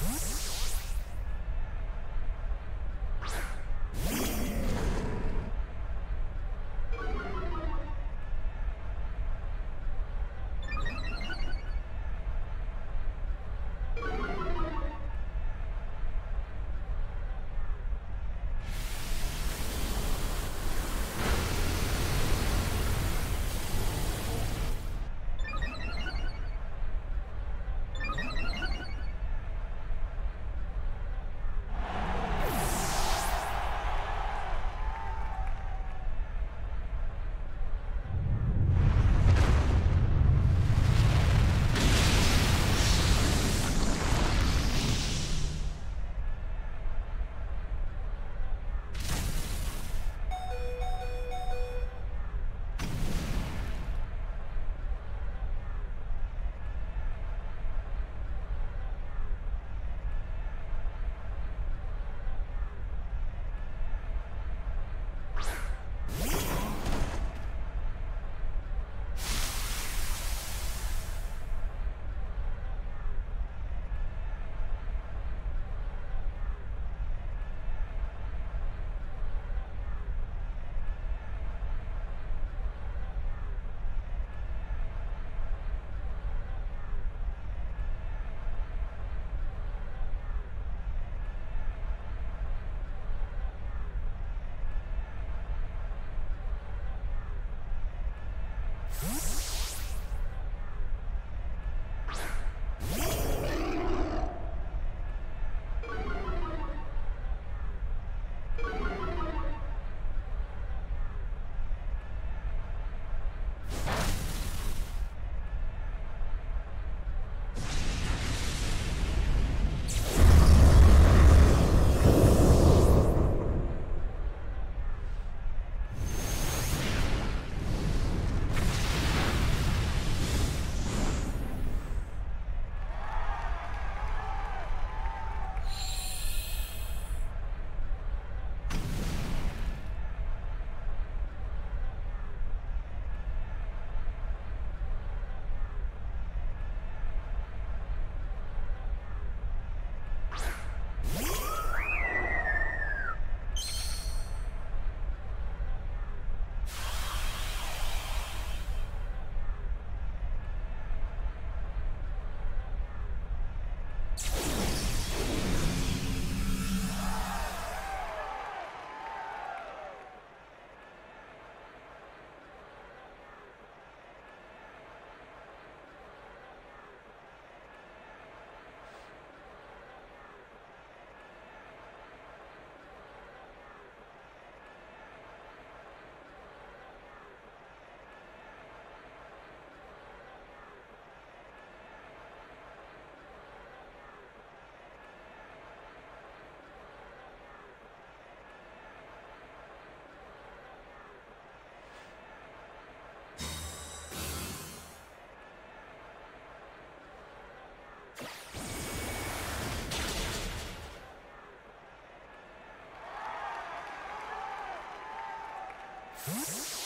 Huh? Huh?